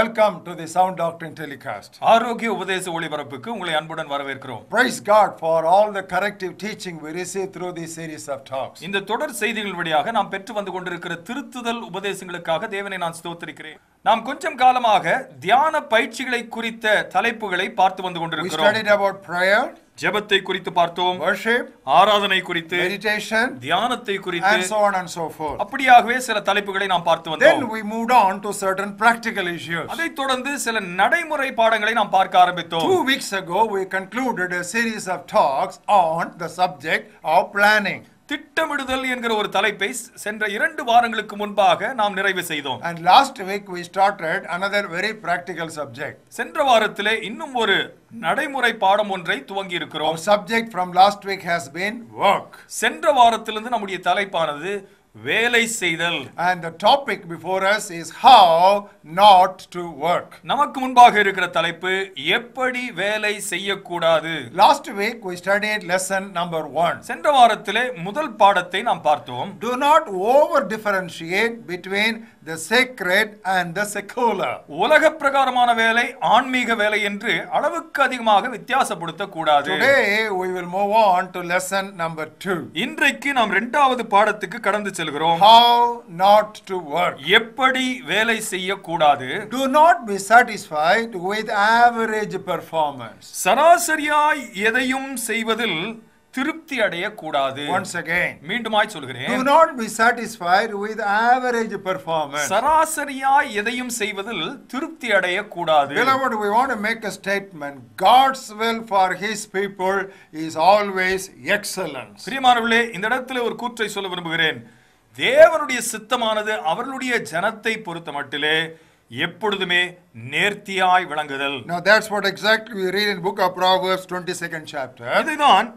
Welcome to the Sound Doctrine telecast. ஆரோக்கிய உபதேச ஒளிபரப்புக்கு உங்களை அன்புடன் வரவேற்கிறோம் Praise God for all the corrective teaching we receive through this series of talks. இந்த தொடர் செய்திகள் வழியாக நாம் பெற்று வந்து கொண்டிருக்கிற திருத்துதல் உபதேசங்களுக்காக தேவனை நான் ஸ்தோத்திரிக்கிறேன் நாம் கொஞ்சம் காலமாக தியான பயிற்சிகளை குறித்த தலைப்புகளை பார்த்து வந்து We கொண்டிருக்கிறோம் studied about prayer, ஜெபத்தை குறித்து பார்த்தோம் worship, ஆராதனை குறித்து meditation, தியானத்தை குறித்து and so on and so forth. அப்படியாகவே சில தலைப்புகளை நாம் பார்த்து Then வந்தோம் we moved on to certain practical issues. அதைத் தொடர்ந்து சில நடைமுறை பாடங்களை நாம் பார்க்க ஆரம்பித்தோம் Two weeks ago, we concluded a series of talks on the subject of planning. திட்டமிடுதல் என்கிற ஒரு தலைப்பை சென்ற இரண்டு வாரங்களுக்கு முன்பாக நாம் நிறைவு செய்தோம் And last week, we started another very practical subject. சென்ற வாரத்திலே இன்னும் ஒரு நடைமுறை பாடம் ஒன்றை துவங்கி இருக்கிறோம் Our subject from last week has been work. சென்ற வாரத்திலிருந்து நம்முடைய தலைப்பானது வேலை செய்தல் And the topic before us is how not to work. நமக்கு முன்பாக இருக்கிற தலைப்பு எப்படி வேலை செய்யக்கூடாது Last week we studied lesson number one. சென்ற வாரத்திலே முதல் பாடத்தை நாம் பார்த்தோம் Do not over differentiate between the sacred and the secular. உலக பிரகாரமான வேலை ஆன்மீக வேலை என்று அளவுக்கு அதிகமாக வித்தியாசப்படுத்த கூடாது Today we will move on to lesson number. இன்றைக்கு நாம் இரண்டாவது பாடத்துக்கு கடந்து செல்கிறோம் How not to work. எப்படி வேலை செய்யக்கூடாது Do not be satisfied with average performance. சராசரியாய் எதையும் செய்வதில் திருப்தி அடையக்கூடாது Once again, மீண்டுமாய் do சொல்கிறேன் not be satisfied with average performance. சராசரியாய் எதையும் செய்வதில் திருப்தி அடையக்கூடாது Beloved, we want to make a statement. God's will for His people is always excellence. பிரியமானவர்களே இந்த இடத்துல ஒரு கூற்றை சொல்ல விரும்புகிறேன் தேவனுடைய சித்தமானது அவர்களுடைய ஜனத்தை பொறுத்த மட்டிலே எப்பொழுதுமே நேர்த்தியாய் விளங்குதல் Now that's what exactly we read in book of Proverbs 22nd chapter. இதுதான்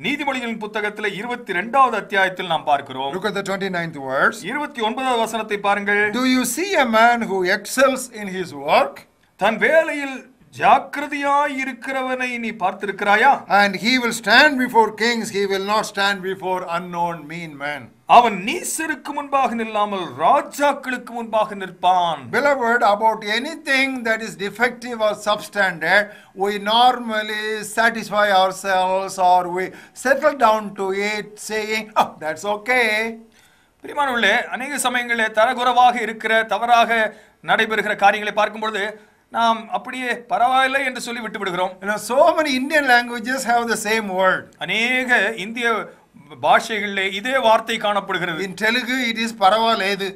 நீதிமொழிகளின் புத்தகத்துல இருபத்தி ரெண்டாவது அத்தியாயத்தில் நாம் பார்க்கிறோம் Look at the 29th verse. இருபத்தி ஒன்பதாவது வசனத்தை பாருங்கள் Do you see a man who excels in his work? தன் வேலையில் ஜாக்கிரதையாய் இருக்கிறவனை நீ பார்த்திருக்கிறாயா And he will stand before kings, he will not stand before unknown mean men. அவன் நீசருக்கு முன்பாக நில்லாமல் ராஜாக்களுக்கு முன்பாக நிற்பான் Beloved, about anything that is defective or substandard, we normally satisfy ourselves or we settle down to it saying, oh, that's okay. பிரியமானவர்களே அநேக சமயங்களில் தரகுறவாக இருக்கிற தவறாக நடைபெறுகிற காரியங்களை பார்க்கும்பொழுது நாம் அப்படியே பரவாயில்லை என்று சொல்லி விட்டு விடுகிறோம் You know, so many Indian languages have the same word. அநேக இந்திய பாஷைகளிலே இதே வார்த்தை காணப்படுகிறது In Telugu, it is paravaledu.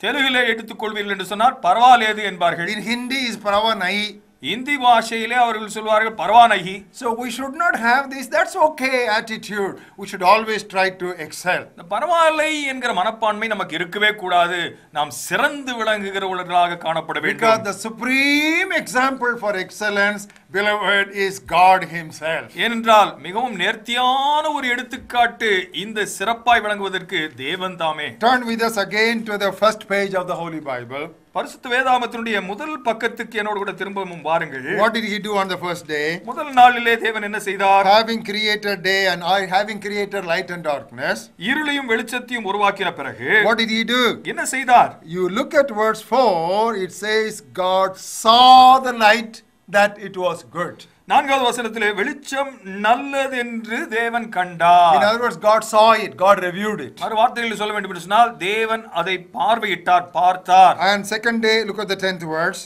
தெலுங்கிலே எடுத்துக்கொள்வீர்கள் என்று சொன்னால் பரவாயில்லையது என்பார்கள் In Hindi, is paravanai. Hindi பாஷையிலே அவர்கள் சொல்வார்கள் பரவானகி So we should not have this, that's okay attitude. We should always try to excel. இந்த பரவாயில்லை என்கிற மனப்பான்மை நமக்கு இருக்கவே கூடாது நாம் சிறந்து விளங்குகிறவர்களாக காணப்பட Because வேண்டும் the supreme example for excellence, beloved, is God Himself. ஏனென்றால் மிகவும் நேர்த்தியான ஒரு எடுத்துக்காட்டு இந்த சிறப்பாய் விளங்குவதற்கு தேவன் தாமே Turn with us again to the first page of the Holy Bible. பரிசுத்த வேதாமத்தினுடைய முதல் பக்கத்துக்கு என்னோடு கூட திரும்பவும் பாருங்கள் What did He do on the first day? முதல் நாளிலே தேவன் என்ன செய்தார் Having created day and I having created light and darkness, இருளையும் வெளிச்சத்தையும் உருவாக்கின பிறகு what did He do? என்ன செய்தார் You look at verse 4, it says, God saw the light that it was good. நான்காவது வசனத்திலே வெளிச்சம் நல்லது என்று தேவன் In கண்டார் other words, God saw it, God reviewed it. மறு வார்த்தைகளில் சொல்ல வேண்டும் என்று சொன்னால் தேவன் அதை பார்வையிட்டார் பார்த்தார். And second day, look at the 10th verse,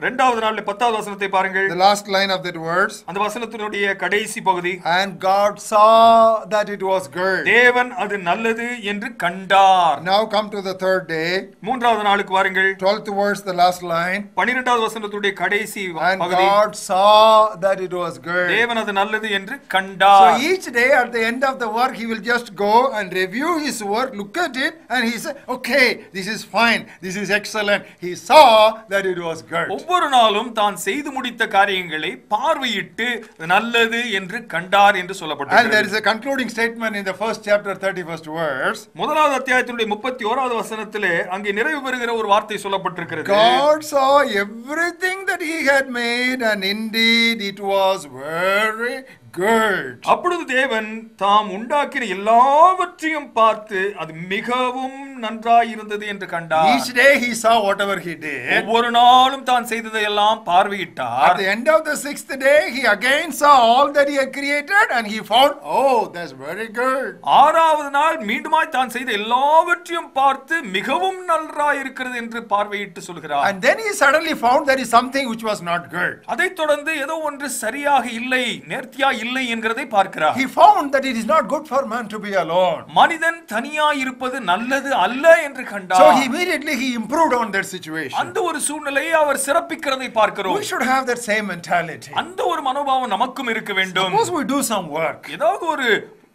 இரண்டாவது நாளில் பத்தாவது வசனத்தை பாருங்கள் the last line of that verse. அந்த வசனத்தினுடைய கடைசி பகுதி And God saw that it was good. தேவன் அது நல்லது என்று கண்டார் Now come to the third day, மூன்றாவது நாளுக்கு வாருங்கள் 12th verse, the last line. பன்னிரெண்டாவது வசனத்துடைய கடைசி And பகுதி God saw that it was good. தேவன் அது நல்லது என்று So கண்டார் each day at the end of the work, he will just go and review his work, look at it, and he say, okay, this is fine, this is excellent. He saw that it was good. ஒவ்வொரு நாளும் தான் செய்து முடித்த காரியங்களை பார்வையிட்டு நல்லது என்று கண்டார் என்று And there is a concluding statement in the first chapter, 31st verse. முதலாவது அத்தியாயத்தினுடைய முப்பத்தி ஓராவது வசனத்திலே அங்கே நிறைவு பெறுகிற ஒரு வார்த்தை சொல்லப்பட்டிருக்கிறது God saw everything that he had made, and indeed it was very good. அப்பொழுது தேவன் தாம் உண்டாக்கின எல்லாவற்றையும் பார்த்து அது மிகவும் நன்றாயிருந்தது என்று கண்டார் Each day he saw whatever he did. ஒவ்வொரு நாளும் தான் செய்ததை எல்லாம் At பார்வையிட்டார் the end of the sixth day, he again saw all that he had created and he found, oh, that's very good. ஆறாவது நாள் மீண்டுமாய் தான் செய்த எல்லாவற்றையும் பார்த்து மிகவும் நன்றாயிருக்கிறது என்று பார்வையிட்டு சொல்கிறார் And then he suddenly found there is something which was not good. அதைத் தொடர்ந்து ஏதோ ஒன்று சரியாக இல்லை நேர்த்தியா இல்லை என்கிறதை பார்க்கிறார் He found that it is not good for man to be alone. மனிதன் தனியா இருப்பது நல்லது அல்ல என்று So கண்டார் he immediately he improved on that situation. அந்த ஒரு சூழ்நிலையை அவர் சிறப்பிக்கிறதை பார்க்கிறோம் We should have that same mentality. அந்த ஒரு மனோபாவம் நமக்கும் இருக்க வேண்டும் Suppose we do some work ஏதாவது ஒரு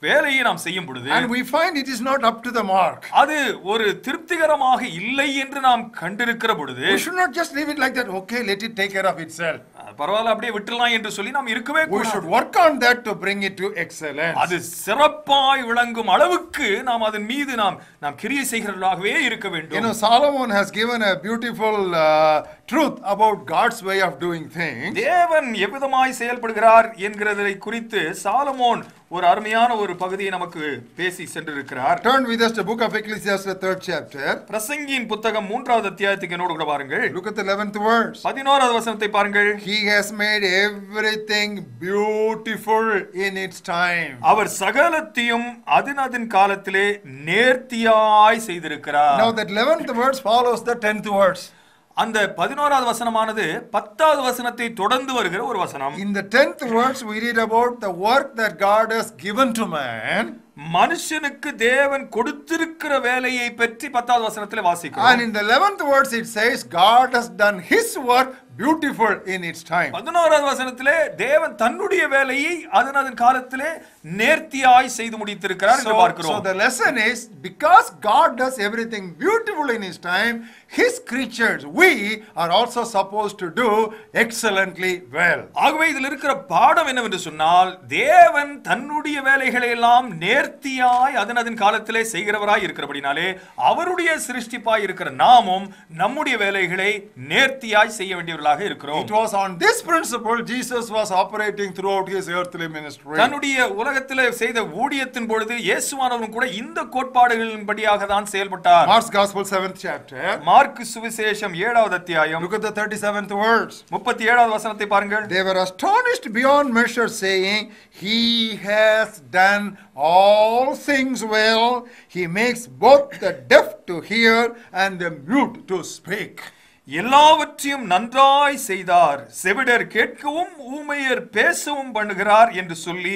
வேலையை நாம் செய்யும் பொழுது and we find it is not up to the mark. அது ஒரு திருப்திகரமாக இல்லை என்று நாம் கண்டிருக்கிற பொழுது We should not just leave it like that. Okay, let it take care of itself. பரவாயில்ல அப்படியே விட்டுறலாம் என்று சொல்லி நாம் இருக்கவே We should work on that to bring it to excellence. அது சிறப்பாய் விளங்கும் அளவுக்கு நாம் அதன் மீது நாம் நாம் கிரியை செய்கிறவர்களாகவே இருக்க You வேண்டும் know, Solomon has given a beautiful uh, truth about God's way of doing things. தேவன் எவ்விதமாய் செயல்படுகிறார் என்கிறதை குறித்து சாலமோன் ஒரு அருமையான ஒரு பகுதியை நமக்கு பேசி சென்றிருக்கிறார் Turn with us to book of Ecclesiastes, third chapter. பிரசங்கியின் புத்தகம் மூன்றாவது அத்தியாயத்துக்கு என்னோடு கூட பாருங்கள் Look at the 11th verse. பதினோராவது வசனத்தை பாருங்கள் He has made everything beautiful in its time. அவர் சகலத்தையும் அதன் அதன் காலத்திலே நேர்த்தியாய் செய்திருக்கிறார் Now that 11th verse follows the 10th verse. அந்த பதினோராவது வசனமானது பத்தாவது வசனத்தை தொடர்ந்து வருகிற ஒரு வசனம் In the 10th verse, we read about the work that God has given to man. மனுஷனுக்கு தேவன் கொடுத்திருக்கிற வேலையை பற்றி பத்தாவது வசனத்தில் வாசிக்கிறோம் And in the 11th verse, it says, God has done his work beautiful in its time. பதினோராவது வசனத்திலே தேவன் தன்னுடைய வேலையை அதன் அதன் காலத்திலே நேர்த்தியாய் செய்து முடித்திருக்கிறார் என்று So, so பார்க்கிறோம் the lesson is because God does everything beautiful in His time, His creatures, we are also supposed to do excellently well. ஆகவே இதில் இருக்கிற பாடம் என்னவென்று சொன்னால் தேவன் தன்னுடைய வேலைகளை எல்லாம் நேர்த்தியாய் அதன் அதன் காலத்திலே செய்கிறவராய் இருக்கிறபடினாலே அவருடைய சிருஷ்டிப்பாய் இருக்கிற நாமும் நம்முடைய வேலைகளை நேர்த்தியாய் செய்ய வேண்டியவர்களாக இருக்கிறோம் It was on this principle Jesus was operating throughout His earthly ministry. தன்னுடைய உலகத்திலே செய்த ஊழியத்தின் பொழுது இயேசுவானவரும் கூட இந்த கோட்பாடுகளின் படியாக தான் செயல்பட்டார் Mark's Gospel, 7th chapter. Mark சுவிசேஷம் ஏழாவது அத்தியாயம் Look at the 37th verse. முப்பத்தி ஏழாவது வசனத்தை பாருங்கள் They were astonished beyond measure, saying, He has done all things well. He makes both the deaf to hear and the mute to speak. எல்லாவற்றையும் நன்றாய் செய்தார் செவிடர் கேட்கவும் ஊமையர் பேசவும் பண்ணுகிறார் என்று சொல்லி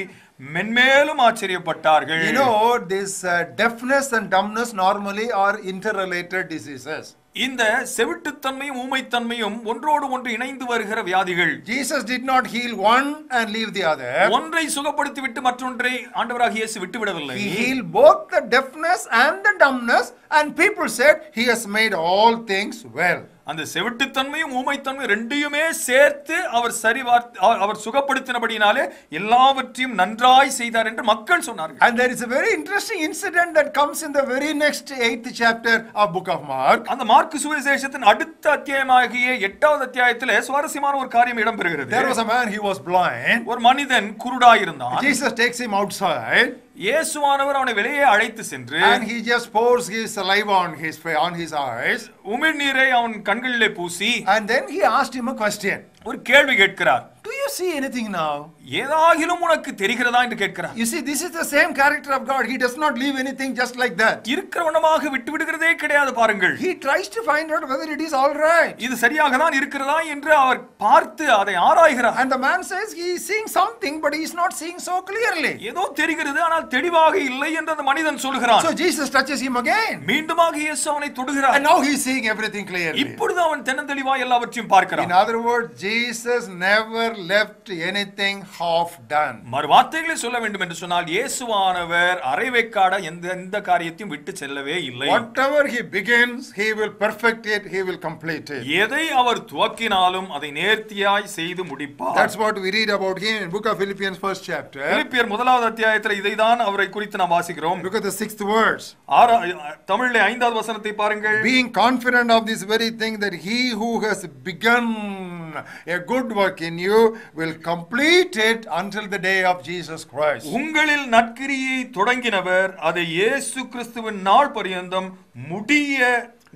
மென்மேலும் ஆச்சரியப்பட்டார்கள் You know, this uh, deafness and dumbness normally are interrelated diseases. இந்த செவிட்டுத்தன்மையும் ஊமைத்தன்மையும் ஒன்றோடு ஒன்று இணைந்து வருகிற வியாதிகள் Jesus did not heal one and leave the other. ஒன்றை சுகப்படுத்தி விட்டு மற்றொன்றை ஆண்டவராக இயேசு விட்டு விடவில்லை He healed both the deafness and the dumbness, and people said, He has made all things well. அந்த செவிட்டுத்தன்மையும் ஊமைத்தன்மையும் ரெண்டையுமே சேர்த்து அவர் சரிவார் அவர்- சுகப்படுத்தினபடினாலே எல்லாவற்றையும் நன்றாய் செய்தார் என்று மக்கள் சொன்னார்கள் And there is a very interesting incident that comes in the very next eighth chapter of book of Mark. அந்த மார்க்கு சுவிசேஷத்தின் அடுத்த அத்தியாயமாகிய எட்டாவது அத்தியாயத்திலே சுவாரஸ்யமான ஒரு காரியம் இடம்பெறுகிறது There was a man, he was blind. ஒரு மனிதன் குருடாயிருந்தான் Jesus takes him outside இயேசுவானவர் அவனை வெளியே அழைத்து சென்று and he just pours his saliva on his on his eyes. உமிழ்நீரை அவன் கண்களிலே பூசி And then he asked him a question. ஒரு கேள்வி கேட்கிறார் Do you see anything now? ஏதாகிலும் உனக்கு தெரிகிறதா என்று கேட்கிறார் You see, this is the same character of God. He does not leave anything just like that. இருக்கிறவனமாக விட்டு விடுகிறதே கிடையாது பாருங்கள் He tries to find out whether it is all right. இது சரியாக தான் இருக்கிறதா என்று அவர் பார்த்து அதை ஆராய்கிறார் And the man says he is seeing something, but he is not seeing so clearly. ஏதோ தெரிகிறது ஆனால் தெளிவாக இல்லை என்று அந்த மனிதன் சொல்கிறான் So Jesus touches him again. மீண்டுமாக இயேசு அவனை தொடுகிறார் And now he is seeing everything clearly. இப்பொழுது அவன் தென்னந்தெளிவாய் எல்லாவற்றையும் In பார்க்கிறான் other words, Jesus never left anything half done. மறு வார்த்தைகளை சொல்ல வேண்டும் என்று சொன்னால் இயேசுவானவர் அரைவைக்காட எந்த எந்த காரியத்தையும் விட்டு செல்லவே இல்லை Whatever he begins, he will perfect it, he will complete it. எதை அவர் துவக்கினாலும் அதை நேர்த்தியாய் செய்து முடிப்பார் That's what we read about him in book of Philippians first chapter. பிலிப்பியர் முதலாவது அத்தியாயத்தில் இதைதான் அவரை குறித்து நாம் வாசிக்கிறோம் Look at the sixth. ஆறா தமிழிலே ஐந்தாவது வசனத்தை பாருங்கள் Being confident of this very thing that he who has begun a good work in you will complete it until the day of Jesus Christ. உங்களில் நற்கிரியை தொடங்கினவர் அதை இயேசு கிறிஸ்துவின் நாள் பரியந்தம் முடிய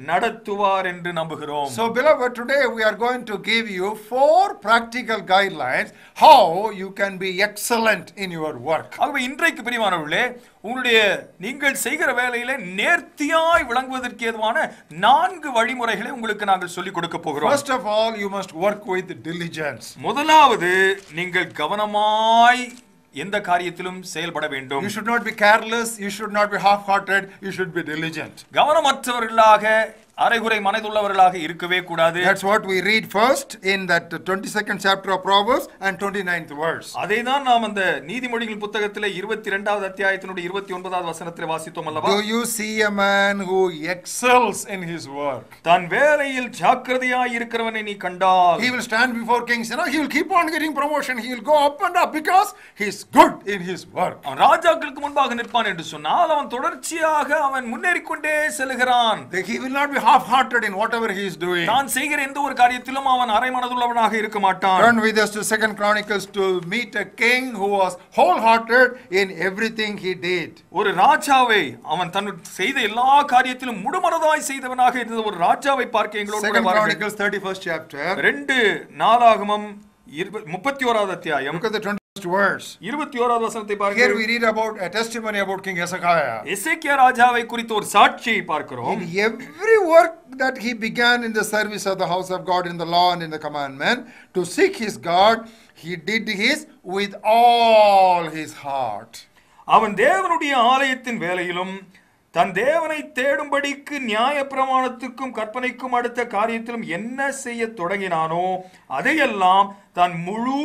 நடத்துவார் என்று நம்புகிறோம் So, beloved, today we are going to give you four practical guidelines how you can be excellent in your work. ஆகவே இன்றைக்கு பிரியமானவர்களே உங்களுடைய நீங்கள் செய்கிற வேலையில நேர்த்தியாய் விளங்குவதற்கு ஏதுவான நான்கு வழிமுறைகளை உங்களுக்கு நாங்கள் சொல்லிக் கொடுக்க போகிறோம் First of all, you must work with diligence. முதலாவது நீங்கள் கவனமாய் எந்த காரியத்திலும் செயல்பட வேண்டும் You should not be careless, you should not be half hearted, you should be diligent. கவனமற்றவர்களாக அரைகுறை மனதுள்ளவர்களாக இருக்கவே கூடாது That's what we read first in that 22nd chapter of Proverbs and 29th verse. அதை தான் நாம் அந்த நீதிமொழிகள் புத்தகத்திலே இருபத்தி இரண்டாவது அத்தியாயத்தினுடைய இருபத்தி ஒன்பதாவது வசனத்திலே வாசித்தோம் அல்லவா Do you see a man who excels in his work? தன் வேலையில் ஜாக்கிரதையாய் இருக்கிறவனை நீ கண்டால் He will stand before kings, you know, he will keep on getting promotion, he will go up and up because he's good in his work. அவன் ராஜாக்களுக்கு முன்பாக நிற்பான் என்று சொன்னால் அவன் தொடர்ச்சியாக அவன் முன்னேறிக் கொண்டே செல்கிறான் He will not be half hearted in whatever he is doing. தான் செய்கிற எந்த ஒரு காரியத்திலும் அவன் அரை மனதுள்ளவனாக இருக்க மாட்டான் Turn with us to Second Chronicles to meet a king who was wholehearted in everything he did. ஒரு ராஜாவை அவன் தன் செய்த எல்லா காரியத்திலும் முழுமனதாய் செய்தவனாக இருந்த ஒரு ராஜாவை பார்க்க எங்களோடு Second. Chronicles 31st chapter. ரெண்டு நாளாகமம் இருப- முப்பத்தி ஓராவது அத்தியாயம் Look at the 21st verse. இருபத்தி ஓராவது வசனத்தை Here பாருங்கள் we read about a testimony about King Hezekiah. எசேக்கியா ராஜாவை குறித்த ஒரு சாட்சியை பார்க்கிறோம் In every work that he began in the service of the house of God, in the law and in the commandment, to seek his God, he did his with all his heart. அவன் தேவனுடைய ஆலயத்தின் வேலையிலும் தன் தேவனை தேடும்படிக்கு நியாய பிரமாணத்துக்கும் கற்பனைக்கும் அடுத்த காரியத்திலும் என்ன செய்ய தொடங்கினானோ அதையெல்லாம் தான் முழு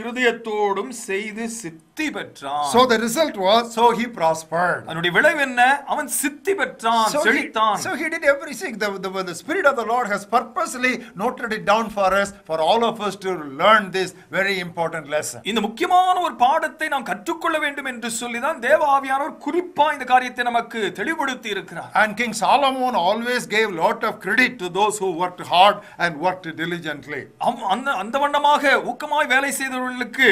இருதயத்தோடும் செய்து சித்தி பெற்றான் So the result was, so he prospered. அதனுடைய விளைவு என்ன அவன் சித்தி பெற்றான் செழித்தான் so he did everything. The, the, the Spirit of the Lord has purposely noted it down for us, for all of us to learn this very important lesson. இந்த முக்கியமான ஒரு பாடத்தை நாம் கற்றுக்கொள்ள வேண்டும் என்று சொல்லிதான் தேவ ஆவியானவர் குறிப்பா இந்த காரியத்தை நமக்கு தெளிவுபடுத்தி இருக்கிறார் And King Solomon always gave lot of credit to those who worked hard and worked diligently. அந்த அந்த வண்ணமாக ஊக்கமாய் வேலை செய்தவர்களுக்கு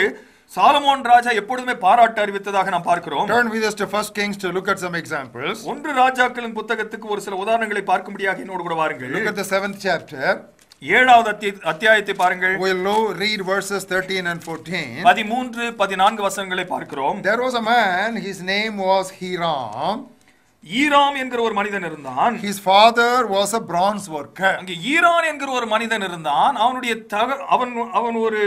சாலமோன் ராஜா எப்பொழுதுமே பாராட்டு அறிவித்ததாக நாம் பார்க்கிறோம் Turn with us to First Kings to look at some examples. ஒன்று ராஜாக்களின் புத்தகத்துக்கு ஒரு சில உதாரணங்களை பார்க்கும்படியாக என்னோடு கூட வாருங்கள் Look at the seventh chapter. ஏழாவது அத்திய- அத்தியாயத்தை பாருங்கள் We'll lo- read verses 13 and 14. பதிமூன்று பதினான்கு வசனங்களை பார்க்கிறோம் There was a man, his name was Hiram. ஈராம் என்கிற ஒரு மனிதன் இருந்தான் His father was a bronze worker. அங்கே ஈரான் என்கிற ஒரு மனிதன் இருந்தான் அவனுடைய அவன் அவன் ஒரு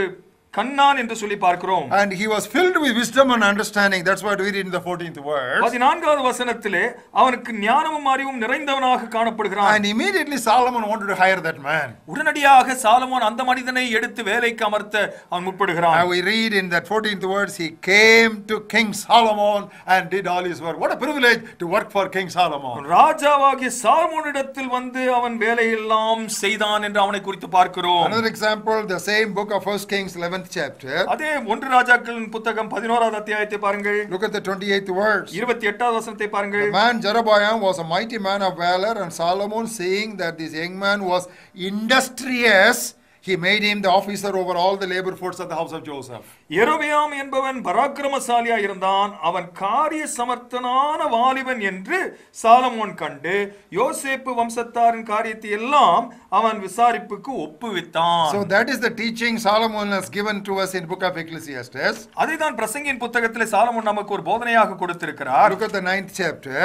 கண்ணான் என்று சொல்லி பார்க்கிறோம் And he was filled with wisdom and understanding. That's what we read in the 14th verse. பதினான்காவது வசனத்திலே அவனுக்கு ஞானமும் அறிவும் நிறைந்தவனாக காணப்படுகிறான் And immediately Solomon wanted to hire that man. உடனடியாக சாலமோன் அந்த மனிதனை எடுத்து வேலைக்கு அமர்த்த அவன் முற்படுகிறான் Now we read in that 14th verse, he came to King Solomon and did all his work. What a privilege to work for King Solomon. ராஜாவாகிய சாலமோனிடத்தில் வந்து அவன் வேலையெல்லாம் செய்தான் என்று அவனை குறித்து பார்க்கிறோம் Another example, the same book of First Kings, 11th chapter. அதே ஒன்று ராஜாக்களின் புத்தகம் பதினோராவது அத்தியாயத்தை பாருங்கள் Look at the 28th verse. இருபத்தி எட்டாவது வசனத்தை பாருங்கள் The man Jeroboam was a mighty man of valor, and Solomon, seeing that this young man was industrious, he made him the officer over all the labor force of the house of Joseph. எரோபியாம் என்பவன் பராக்கிரமசாலியா இருந்தான் அவன் காரிய சமர்த்தனான வாலிபன் என்று Solomon கண்டு யோசேப்பு வம்சத்தாரின் காரியத்தை எல்லாம் அவன் விசாரிப்புக்கு ஒப்புவித்தான் So that is the teaching Solomon has given to us in book of Ecclesiastes. அதைதான் பிரசங்கின் புத்தகத்திலே சாலமோன் நமக்கு ஒரு போதனையாக கொடுத்திருக்கிறார் Look at the ninth chapter.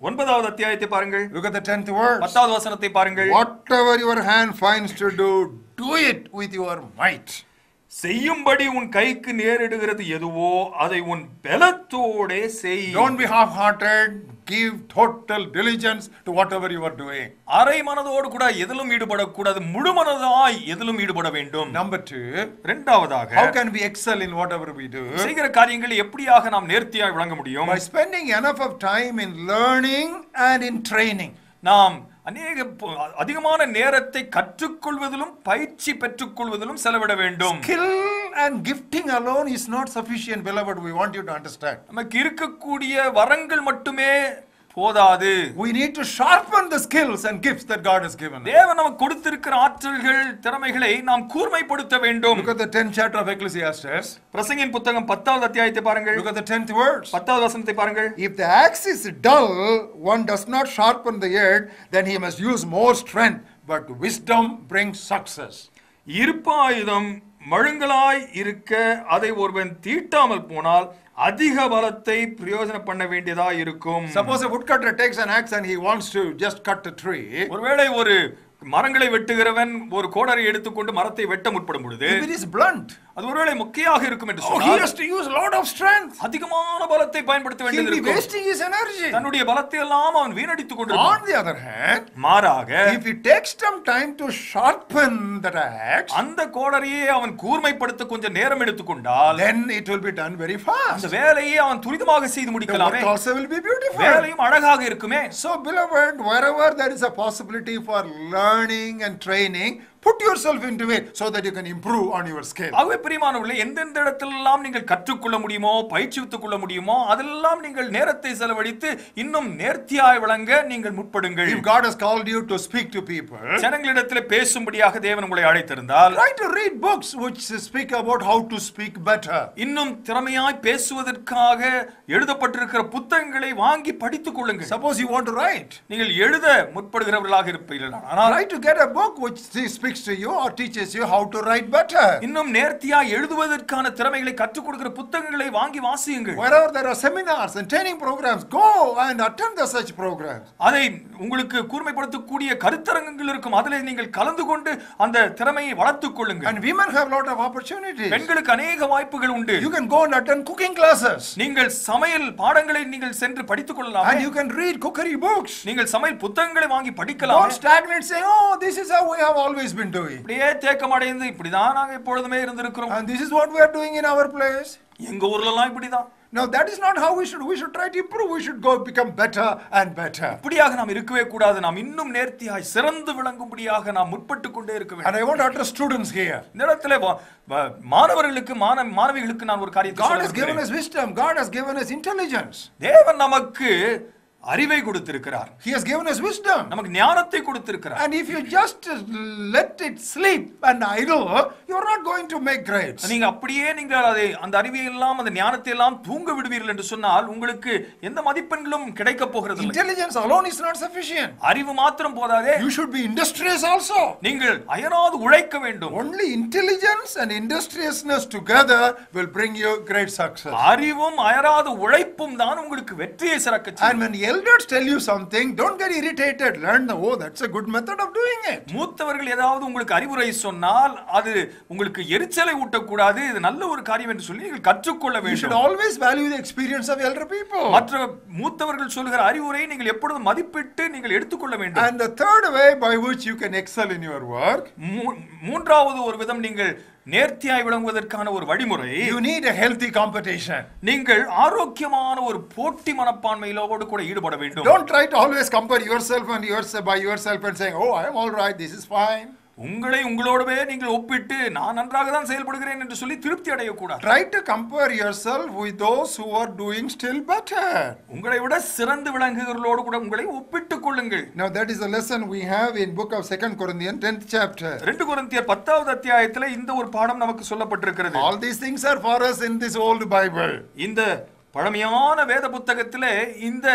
ஒன்பதாவது அத்தியாயத்தை பாருங்கள் Look at the tenth verse. பத்தாவது வசனத்தை பாருங்கள் Whatever your hand finds to do, do it with your might. செய்யும்படி உன் கைக்கு நேரிடுகிறது எதுவோ அதை உன் பலத்தோடே செய் Don't be half-hearted. Give total diligence to whatever you are doing. அரை மனதோடு கூட எதிலும் ஈடுபடக்கூடாது முழு மனதாய் எதிலும் ஈடுபட வேண்டும் Number two, இரண்டாவதாக how can we excel in whatever we do? செய்கிற காரியங்களை எப்படியாக நாம் நேர்த்தியாய் விளங்க முடியும் By spending enough of time in learning and in training. நாம் அநேக அதிகமான நேரத்தை கற்றுக்கொள்வதிலும் பயிற்சி பெற்றுக்கொள்வதிலும் செலவிட வேண்டும் Skill and gifting alone is not sufficient, beloved. We want you to understand. நமக்கு இருக்கக்கூடிய வரங்கள் மட்டுமே போதாது We need to sharpen the skills and gifts that God has given. தேவன் நமக்கு கொடுத்திருக்கிற ஆற்றல்கள் திறமைகளை நாம் கூர்மைப்படுத்த வேண்டும் Look at the 10th chapter of Ecclesiastes. பிரசங்கின் புத்தகம் பத்தாவது அத்தியாயத்தை பாருங்கள் Look at the 10th verse. பத்தாவது வசனத்தை பாருங்கள் If the axe is dull, one does not sharpen the earth, then he must use more strength. But wisdom brings success. இருப்பாயுதம் மழுங்கலாய் இருக்க அதை ஒருவன் தீட்டாமல் போனால் அதிக பலத்தை பிரயோஜனம் பண்ண வேண்டியதா இருக்கும் a woodcutter takes an axe and he wants to just cut a tree. ஒருவேளை ஒரு மரங்களை வெட்டுகிறவன் ஒரு கோடரை எடுத்துக்கொண்டு மரத்தை வெட்ட முற்படும் பொழுது it is blunt, அது ஒருவேளை மொக்கையாக இருக்கும் என்று oh, he சொன்னால் has to use a lot of strength. அதிகமான பலத்தை பயன்படுத்த வேண்டியது be இருக்கும் wasting his energy. தன்னுடைய பலத்தை எல்லாம் அவன் வீணடித்துக் கொண்டிருப்பான் On the other hand, மாறாக if he takes some time to sharpen that axe, அந்த கோடரையே அவன் கூர்மைப்படுத்த கொஞ்சம் நேரம் எடுத்துக்கொண்டால் then it will be done very fast. அந்த வேலையை அவன் துரிதமாக செய்து The work முடிக்கலாமே also will be beautiful. வேலையும் அழகாக இருக்குமே So, beloved, wherever there is a possibility for learning and training, put yourself into it so that you can improve on your skill. ஆகவே பிரியமானவர்களே எந்தெந்த இடத்திலெல்லாம் நீங்கள் கற்றுக்கொள்ள முடியுமோ பயிற்சித்துக் கொள்ள முடியுமோ அதெல்லாம் நீங்கள் நேரத்தை செலவழித்து இன்னும் நேர்த்தியாய் விளங்க நீங்கள் முற்படுங்கள் If God has called you to speak to people, ஜனங்களிடத்தில் பேசும்படியாக தேவன் உங்களை அழைத்திருந்தால் try to read books which speak about how to speak better. இன்னும் திறமையாய் பேசுவதற்காக எழுதப்பட்டிருக்கிற புத்தகங்களை வாங்கி படித்துக் கொள்ளுங்கள் Suppose you want to write, நீங்கள் எழுத முற்படுகிறவர்களாக இருப்பீர்கள் ஆனால் try to get a book which speaks to you or teaches you how to write better. இன்னும் நேர்த்தியா எழுதுவதற்கான திறமைகளை கற்றுக் கொடுக்கிற புத்தகங்களை வாங்கி வாசியுங்கள் Wherever there are seminars and training programs, go and attend the such programs. அதை உங்களுக்கு கூர்மைப்படுத்தக்கூடிய கருத்தரங்கங்கள் இருக்கும் அதில் நீங்கள் கலந்து கொண்டு அந்த திறமையை வளர்த்துக் கொள்ளுங்கள் And women have lot of opportunities. பெண்களுக்கு அநேக வாய்ப்புகள் உண்டு You can go and attend cooking classes. நீங்கள் சமையல் பாடங்களை நீங்கள் சென்று படித்துக் கொள்ளலாம் And you can read cookery books. நீங்கள் சமையல் புத்தகங்களை வாங்கி படிக்கலாம் Don't stagnate saying, oh, this is how we have always been doing. இப்படியே தேக்கம் அடைந்து இப்படிதான் நாங்க எப்பொழுதுமே இருந்திருக்கிறோம் And this is what we are doing in our place. எங்க ஊர்ல எல்லாம் இப்படிதான் Now, that is not how we should. We should try to improve. We should go become better and better. இப்படியாக நாம் இருக்கவே கூடாது நாம் இன்னும் நேர்த்தியாய் சிறந்து விளங்கும்படியாக நாம் முற்பட்டு கொண்டே இருக்க வேண்டும் And I want to address students here. இந்த இடத்துல மாணவர்களுக்கு மாண மாணவிகளுக்கு நான் ஒரு காரியத்தை God has given us wisdom. God has given us intelligence. தேவன் நமக்கு அறிவை கொடுத்திருக்கிறார் He has given us wisdom. நமக்கு ஞானத்தை கொடுத்திருக்கிறார் And if you just let it sleep and idle, you're not going to make grades. நீங்க அப்படியே நீங்கள் அதை அந்த அறிவை எல்லாம் அந்த ஞானத்தை எல்லாம் தூங்க விடுவீர்கள் என்று சொன்னால் உங்களுக்கு எந்த மதிப்பெண்களும் கிடைக்க போகிறது இல்லை. Intelligence alone is not sufficient. அறிவு மாத்திரம் போதாதே You should be industrious also. நீங்கள் அயராது உழைக்க வேண்டும் Only intelligence and industriousness together will bring you great success. அறிவும் அயராத உழைப்பும் தான் உங்களுக்கு வெற்றியை சிறக்க And when tell you something, don't get irritated. Learn the, oh, that's a good method of doing it. மூத்தவர்கள் ஏதாவது உங்களுக்கு அறிவுரை சொன்னால் அது உங்களுக்கு எரிச்சலை ஊட்டக்கூடாது இது நல்ல ஒரு காரியம் என்று சொல்லி நீங்கள் கற்றுக்கொள்ள வேண்டும் always value the experience of elder people. மற்ற மூத்தவர்கள் சொல்லுகிற அறிவுரை நீங்கள் எப்பொழுதும் மதிப்பிட்டு நீங்கள் எடுத்துக்கொள்ள வேண்டும் And the third way by which you can excel in your work, மூன்றாவது ஒரு விதம் நீங்கள் நேர்த்தியாய் விளங்குவதற்கான ஒரு வழிமுறை need a healthy competition. நீங்கள் ஆரோக்கியமான ஒரு போட்டி மனப்பான்மையிலோடு கூட ஈடுபட வேண்டும் Don't try to always compare yourself and yourself by yourself and saying, oh, I am all right, this is fine. உங்களை உங்களோடவே நீங்கள் ஒப்பிட்டு நான் நன்றாக தான் செயல்படுகிறேன் என்று சொல்லி திருப்தி அடையக்கூடாது Try to compare yourself with those who are doing still better. உங்களை விட சிறந்து விளங்குகிறவர்களோடு கூட உங்களை ஒப்பிட்டுக் கொள்ளுங்கள் Now that is a lesson we have in book of Second Corinthians, 10th chapter. ரெண்டு கொரிந்தியர் பத்தாவது அத்தியாயத்துல இந்த ஒரு பாடம் நமக்கு சொல்லப்பட்டிருக்கிறது All these things are for us in this old Bible. இந்த பழமையான வேத புத்தகத்திலே இந்த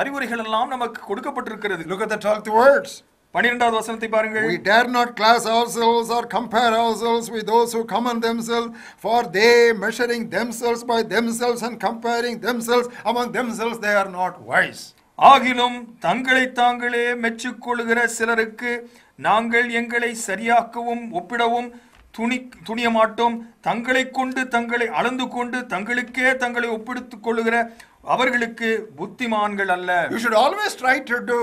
அறிவுரைகள் எல்லாம் நமக்கு கொடுக்கப்பட்டிருக்கிறது Look at the 12th words. பன்னிரெண்டாவது வசனத்தை பாருங்கள் We dare not class ourselves or compare ourselves with those who commend themselves, for they measuring themselves by themselves and comparing themselves among themselves, they are not wise. ஆகிலும் தங்களை தாங்களே மெச்சிக்கொள்ளுகிற சிலருக்கு நாங்கள் எங்களை சரியாக்கவும் ஒப்பிடவும் துணி துணிய மாட்டோம் தங்களை கொண்டு தங்களை அளந்து கொண்டு தங்களுக்கே தங்களை ஒப்பிடுத்துக் கொள்ளுகிற அவர்களுக்கு புத்திமான்கள் அல்ல you should always try to do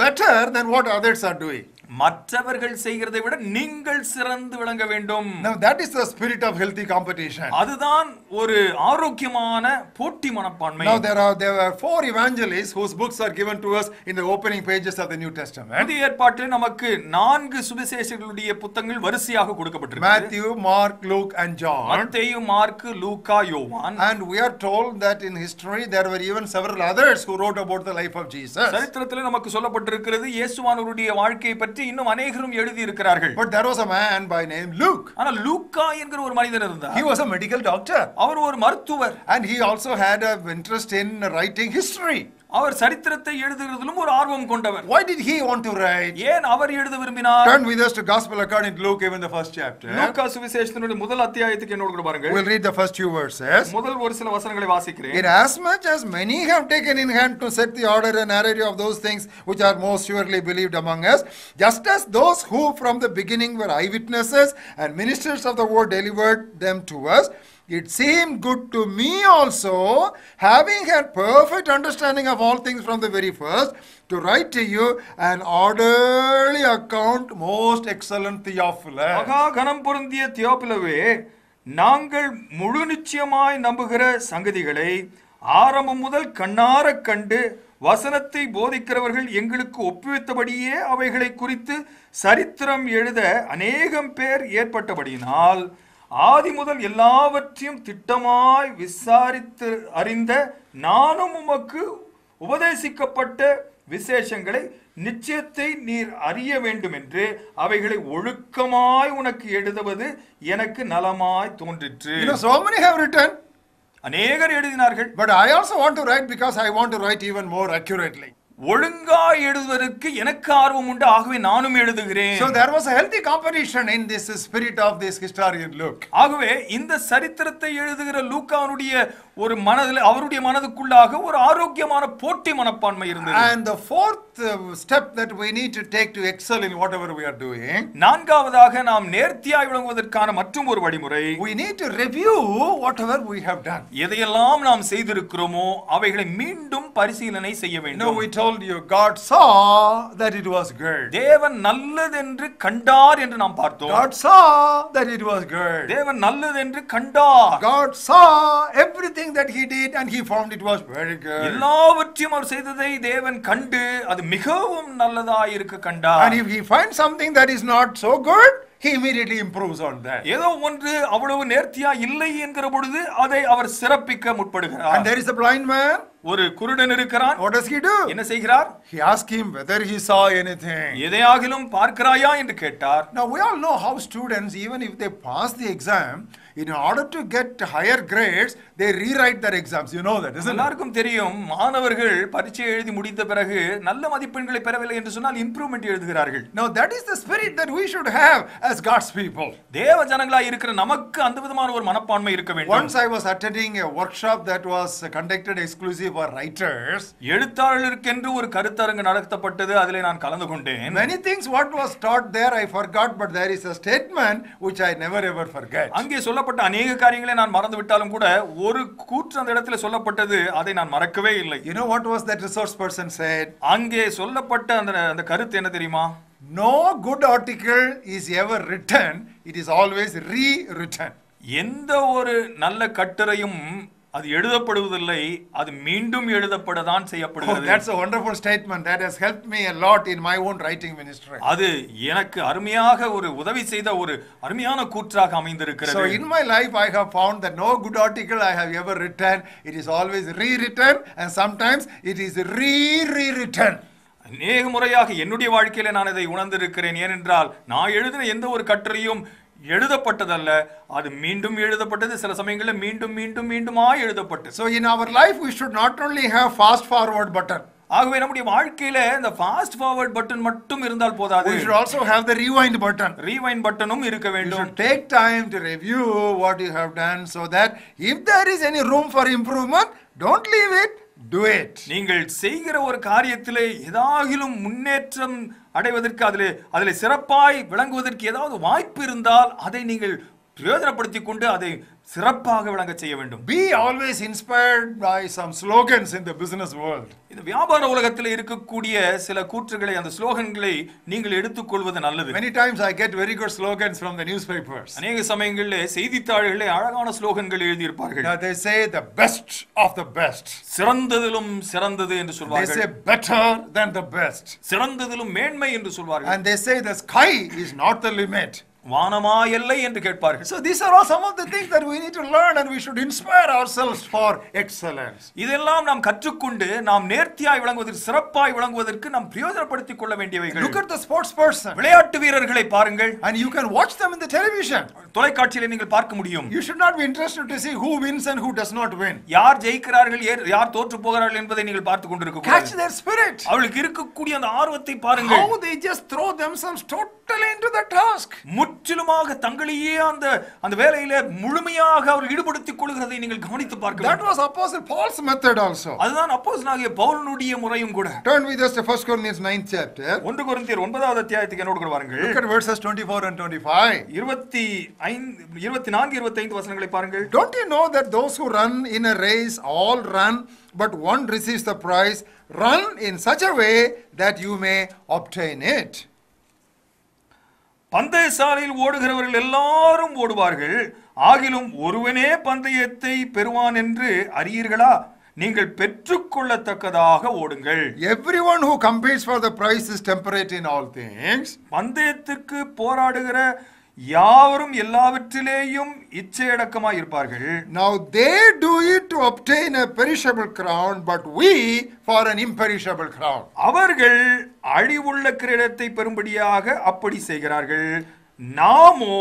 better than what others are doing மற்றவர்கள் செய்கிறதை விட நீங்கள் சிறந்து விளங்க வேண்டும் Now that is the spirit of healthy competition. அதுதான் ஒரு ஆரோக்கியமான போட்டி மனப்பான்மை Now there are there are four evangelists whose books are given to us in the opening pages of the New Testament. புதிய ஏற்பாட்டில் நமக்கு நான்கு சுவிசேஷர்களுடைய புத்தகங்கள் வரிசையாக கொடுக்கப்பட்டிருக்கு Matthew, Mark, Luke, and John. மத்தேயு மார்க்கு லூக்கா யோவான் And we are told that in history there were even several others who wrote about the life of Jesus. சரித்திரத்தில் நமக்கு சொல்லப்பட்டிருக்கிறது இயேசுவானவருடைய வாழ்க்கையை பற்றி இன்னும் அநேகரும் எழுதி இருக்கிறார்கள் But there was a man by name Luke. ஆனா லூக்கா என்கிற ஒரு மனிதர் இருந்தார் He was a medical doctor. அவர் ஒரு மருத்துவர் And he also had an interest in writing history. அவர் சரித்திரத்தை எழுதுகிறதிலும் ஒரு ஆர்வம் கொண்டவர் Why did he want to write? ஏன் அவர் எழுத விரும்பினார் Turn with us to Gospel according to Luke, even the first chapter. லூக்கா சுவிசேஷத்தினுடைய முதல் அத்தியாயத்துக்கு என்னோட கூட பாருங்க We'll read the first few verses. முதல் ஒரு சில வசனங்களை வாசிக்கிறேன் In as much as many have taken in hand to set the order and narrative of those things which are most surely believed among us, just as those who from the beginning were eyewitnesses and ministers of the word delivered them to us, it seemed good to me also, having had perfect understanding of all things from the very first, to write to you an orderly account, most excellent Theophilus. மகா கனம் பொருந்திய தியோப்பிலவே நாங்கள் முழு நிச்சயமாய் நம்புகிற சங்கதிகளை ஆரம்பம் முதல் கண்ணார கண்டு வசனத்தை போதிக்கிறவர்கள் எங்களுக்கு ஒப்புவித்தபடியே அவைகளை குறித்து சரித்திரம் எழுத அநேகம் பேர் ஏற்பட்டபடியினால் ஆதி முதல் எல்லாவற்றையும் திட்டமாய் விசாரித்து அறிந்த நானும் உமக்கு உபதேசிக்கப்பட்ட விசேஷங்களை நிச்சயத்தை நீர் அறிய வேண்டும் என்று அவைகளை ஒழுக்கமாய் உனக்கு எழுதுவது எனக்கு நலமாய் தோன்றிற்று. You know, so many have written, அநேகர் எழுதினார்கள். But I also want to write because I want to write even more accurately. ஒழுங்காய் எழுதுவதற்கு எனக்கு ஆர்வம் உண்டு ஆகவே நானும் எழுதுகிறேன் So there was a healthy competition in this spirit of this historian Luke. ஆகவே இந்த சரித்திரத்தை எழுதுகிற லூக்கானுடைய ஒரு மனதில் அவருடைய மனதுக்குள்ளாக ஒரு ஆரோக்கியமான போட்டி மனப்பான்மை இருந்தது And the fourth uh, step that we need to take to excel in whatever we are doing, நான்காவதாக நாம் நேர்த்தியாய் விளங்குவதற்கான மற்றும் ஒரு வழிமுறை we need to review whatever we have done. எதையெல்லாம் நாம் செய்திருக்கிறோமோ அவைகளை மீண்டும் பரிசீலனை செய்ய வேண்டும் we told you God saw that it was good. தேவன் நல்லதென்று கண்டார் என்று நாம் பார்த்தோம் God saw that it was good. தேவன் நல்லதென்று கண்டார் God saw everything that he did and he found it was very good. எல்லாவற்றையும் அவர் செய்ததை தேவன் கண்டு அது மிகவும் நல்லதாய் இருக்க கண்டார் And if he finds something that is not so good, he immediately improves on that. ஏதோ ஒன்று அவ்வளவு நேர்த்தியா இல்லை என்கிற பொழுது அதை அவர் சிறப்பிக்க And முற்படுகிறார் there is a blind man. ஒரு குருடன் இருக்கிறான் What does he do? என்ன செய்கிறார் He asked him whether he saw anything. எதையாகிலும் பார்க்கிறாயா என்று கேட்டார் Now, we all know how students, even if they pass the exam, in order to get higher grades, they rewrite their exams. You know that, isn't it? எல்லாருக்கும் தெரியும் மாணவர்கள் பரீட்சை எழுதி முடித்த பிறகு நல்ல மதிப்பெண்களை பெறவில்லை என்று சொன்னால் இம்ப்ரூவ்மெண்ட் எழுதுகிறார்கள் Now, that is the spirit that we should have as God's people. தேவ ஜனங்களாய் இருக்கிற நமக்கு அந்த விதமான ஒரு மனப்பான்மை இருக்க வேண்டும் Once I was attending a workshop that was conducted exclusive for writers. எழுத்தாளருக்கென்று ஒரு கருத்தரங்கு நடத்தப்பட்டது அதிலே நான் கலந்து கொண்டேன் Many things what was taught there I forgot, but there is a statement which I never ever forget. அங்கே சொல்லப்பட்ட அநேக காரியங்களை நான் மறந்து விட்டாலும் கூட ஒரு கூற்று அந்த இடத்துல சொல்லப்பட்டது அதை நான் மறக்கவே இல்லை You know what was that resource person said? அங்கே சொல்லப்பட்ட அந்த அந்த கருத்து என்ன தெரியுமா No good article is ever written, it is always rewritten. எந்த ஒரு நல்ல கட்டுரையும் அது எழுதப்படுவதில்லை அது மீண்டும் எழுதப்படதான் Oh, செய்யப்படுகிறது that's a wonderful statement. That has helped me a lot in my own writing ministry. அது எனக்கு அருமையாக ஒரு உதவி செய்த ஒரு அருமையான கூற்றாக So, அமைந்திருக்கிறது in my life, I have found that no good article I have ever written, it is always rewritten, and sometimes it is re rewritten. அநேக முறையாக என்னுடைய வாழ்க்கையில நான் இதை உணர்ந்திருக்கிறேன். ஏனென்றால் நான் எழுதின எந்த ஒரு கட்டுரையும் எழுதப்பட்டதல்ல. அது மீண்டும் எழுதப்பட்டது. சில சமயங்களில் மீண்டும் மீண்டும் மீண்டுமா எழுதப்பட்டது. So, in our life, we should not only have fast forward button, ஆகவே நம்முடைய வாழ்க்கையில இந்த ஃபாஸ்ட் ஃபார்வர்ட் பட்டன் மட்டும் இருந்தால் போதாது. We should also have the rewind button. Rewind பட்டனும் இருக்க You வேண்டும். should take time to review what you have done so that if there is any room for improvement, don't leave it, do it. நீங்கள் செய்கிற ஒரு காரியத்திலே ஏதாகிலும் முன்னேற்றம் அடைவதற்கு அதிலே அதிலே சிறப்பாய் விளங்குவதற்கு ஏதாவது வாய்ப்பு இருந்தால் அதை நீங்கள் பிரயோஜனப்படுத்திக் கொண்டு அதை சிறப்பாக விளங்க செய்ய வேண்டும் Be always inspired by some slogans in the business world. இந்த வியாபார உலகத்தில் இருக்கக்கூடிய சில கூற்றுகளை அந்த ஸ்லோகன்களை நீங்கள் எடுத்துக்கொள்வது நல்லது Many times I get very good slogans from the newspapers. அநேக சமயங்களில் செய்தித்தாள்களில் அழகான ஸ்லோகன்கள் எழுதியிருப்பார்கள் they say the best of the best. சிறந்ததிலும் சிறந்தது என்று சொல்வார்கள் say better than the best. சிறந்ததிலும் மேன்மை என்று சொல்வார்கள் And they say the sky is not the limit. வானமா எல்லை என்று கேட்பார்கள் So these are all some of the things that we need to learn and we should inspire ourselves for excellence. இதெல்லாம் நாம் கற்றுக்கொண்டு நாம் நேர்த்தியாய் விளங்குவதற்கு சிறப்பாய் விளங்குவதற்கு நாம் பிரயோஜனப்படுத்திக் கொள்ள வேண்டியவைகள் Look at the sports person விளையாட்டு வீரர்களை பாருங்கள் and you can watch them in the television. தொலைக்காட்சியில நீங்கள் பார்க்க முடியும் You should not be interested to see who wins and who does not win. யார் ஜெயிக்கிறார்கள் யார் தோற்று போகிறார்கள் என்பதை நீங்கள் பார்த்துக் கொண்டிருக்க Catch their spirit. அவளுக்கு இருக்கக்கூடிய அந்த ஆர்வத்தை பாருங்கள் How they just throw themselves totally into the task. முற்றிலுமாக தங்களையே அந்த அந்த வேலையில முழுமையாக அவர் ஈடுபடுத்திக் கொள்கிறதை நீங்கள் கவனித்து பார்க்க That was Apostle Paul's method also. அதுதான் அப்போஸ்தலனாகிய பவுலனுடைய முறையும் கூட Turn with us to 1 Corinthians 9th chapter. ஒன்று கொரிந்தியர் ஒன்பதாவது அத்தியாயத்துக்கு என்னோடு கூட வாருங்கள் Look at verses 24 and 25. இருபத்தி ஐந்து இருபத்தி நான்கு இருபத்தி ஐந்து வசனங்களை பாருங்கள் Don't you know that those who run in a race all run, but one receives the prize? Run in such a way that you may obtain it. பந்தய சாலையில் ஓடுகிறவர்கள் எல்லாரும் ஓடுவார்கள். ஆகிலும் ஒருவனே பந்தயத்தை பெறுவான் என்று அறியீர்களா? நீங்கள் பெற்றுக்கொள்ளத்தக்கதாக ஓடுங்கள். Everyone who competes for the prize is temperate in all things. பந்தயத்திற்கு போராடுகிற யாவரும் எல்லாவற்றிலேயும் இச்சையடக்கமாய் இருப்பார்கள் Now they do it to obtain a perishable crown, but we for an imperishable crown. அவர்கள் அழிவுள்ள கிரீடத்தை பெறும்படியாக அப்படி செய்கிறார்கள் நாமோ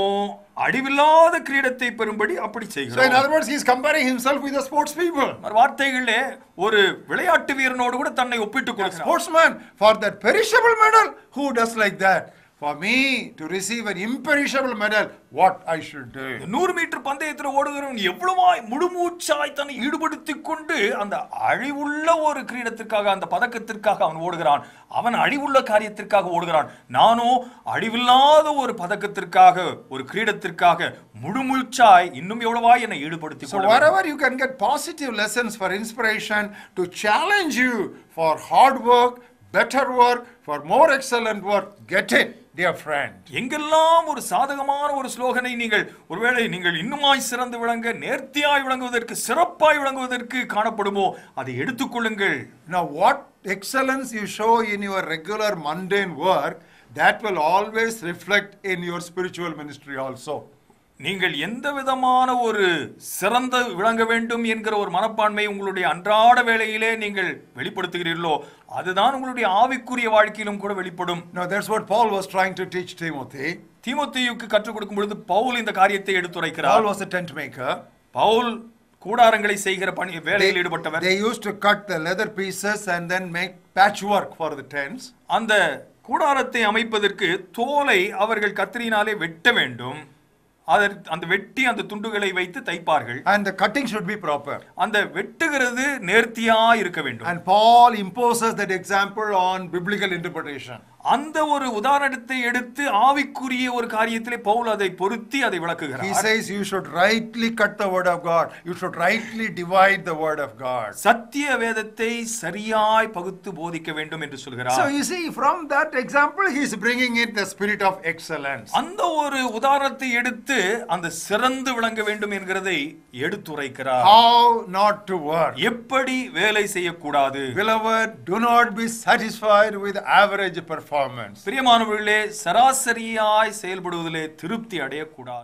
அழிவில்லாத கிரீடத்தை பெறும்படி அப்படி So, in செய்கிறோம் other words, he's comparing himself with the sports people. மறு வார்த்தைகளே ஒரு விளையாட்டு வீரனோடு கூட தன்னை ஒப்பிட்டுக் கொள்கிறார் Sportsman, for that perishable medal, who does like that? For me to receive an imperishable medal, what I should do? நூறு மீட்டர் பந்தயத்தில் ஓடுகிறவன் எவ்வளவாய் முழுமூச்சாய் தன்னை ஈடுபடுத்திக் கொண்டு அந்த அழிவுள்ள ஒரு கிரீடத்திற்காக அந்த பதக்கத்திற்காக அவன் ஓடுகிறான். அவன் அழிவுள்ள காரியத்திற்காக ஓடுகிறான். நானோ அழிவில்லாத ஒரு பதக்கத்திற்காக ஒரு கிரீடத்திற்காக முழுமூச்சாய் இன்னும் எவ்வளவாய் என்னை ஈடுபடுத்திக் So, கொள்ள wherever you can get positive lessons for inspiration to challenge you for hard work, better work, for more excellent work, get it, dear friend. எங்கெல்லாம் ஒரு சாதகமான ஒரு ஸ்லோகனை நீங்கள் ஒருவேளை நீங்கள் இன்னுமாய் சிறந்து விளங்க நேர்த்தியாய் விளங்குவதற்கு சிறப்பாய் விளங்குவதற்கு காணப்படுமோ அதை எடுத்துக்கொள்ளுங்கள் Now, what excellence you show in your regular mundane work, that will always reflect in your spiritual ministry also. நீங்கள் எந்த விதமான ஒரு சிறந்த விளங்க வேண்டும் என்கிற ஒரு மனப்பான்மை உங்களுடைய அன்றாட வேலையிலே நீங்கள் வெளிப்படுத்துகிறீர்களோ அதுதான் உங்களுடைய ஆவிக்குரிய வாழ்க்கையிலும் கூட வெளிப்படும் Now, that's what Paul was trying to teach Timothy. தீமோத்தேயுக்கு கற்றுக் கொடுக்கும் பொழுது பவுல் இந்த காரியத்தை Paul எடுத்துரைக்கிறார் was a tent maker. Pavul கூடாரங்களை செய்கிற பணி வேலையில் ஈடுபட்டவர் they used to cut the leather pieces and then make patchwork for the tents. அந்த கூடாரத்தை அமைப்பதற்கு தோலை அவர்கள் கத்திரினாலே வெட்ட வேண்டும் அதற்கு அந்த வெட்டி அந்த துண்டுகளை வைத்து தைப்பார்கள் And the cutting should be proper. அந்த வெட்டுகிறது நேர்த்தியா இருக்க வேண்டும் And Paul imposes that example on biblical interpretation. அந்த ஒரு உதாரணத்தை எடுத்து ஆவிக்குரிய ஒரு காரியத்திலே பவுல் அதை பொருத்தி அதை He விளக்குகிறார் says you should rightly cut the word of God. You should rightly divide the word of God. சத்திய வேதத்தை சரியாய் பகுத்து போதிக்க வேண்டும் என்று So சொல்கிறார் you see, from that example, he is bringing in the spirit of excellence. அந்த ஒரு உதாரணத்தை எடுத்து அந்த சிறந்து விளங்க வேண்டும் என்கிறதை எடுத்துரைக்கிறார் How not to work. எப்படி வேலை செய்யக்கூடாது Beloved, do not be satisfied with average performance. பிரியமானவர்களே சராசரியாய் செயல்படுவதிலே திருப்தி அடையக்கூடாது